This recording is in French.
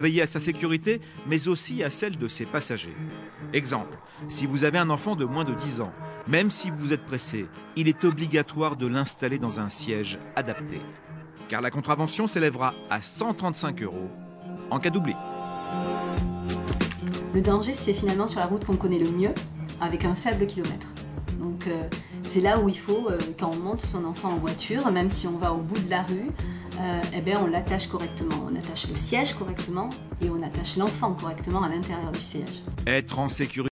veiller à sa sécurité, mais aussi à celle de ses passagers. Exemple, si vous avez un enfant de moins de 10 ans, même si vous êtes pressé, il est obligatoire de l'installer dans un siège adapté. Car la contravention s'élèvera à 135 euros en cas d'oubli. Le danger, c'est finalement sur la route qu'on connaît le mieux, avec un faible kilomètre. Donc euh, c'est là où il faut, euh, quand on monte son enfant en voiture, même si on va au bout de la rue, euh, eh bien, on l'attache correctement. On attache le siège correctement et on attache l'enfant correctement à l'intérieur du siège. Être en sécurité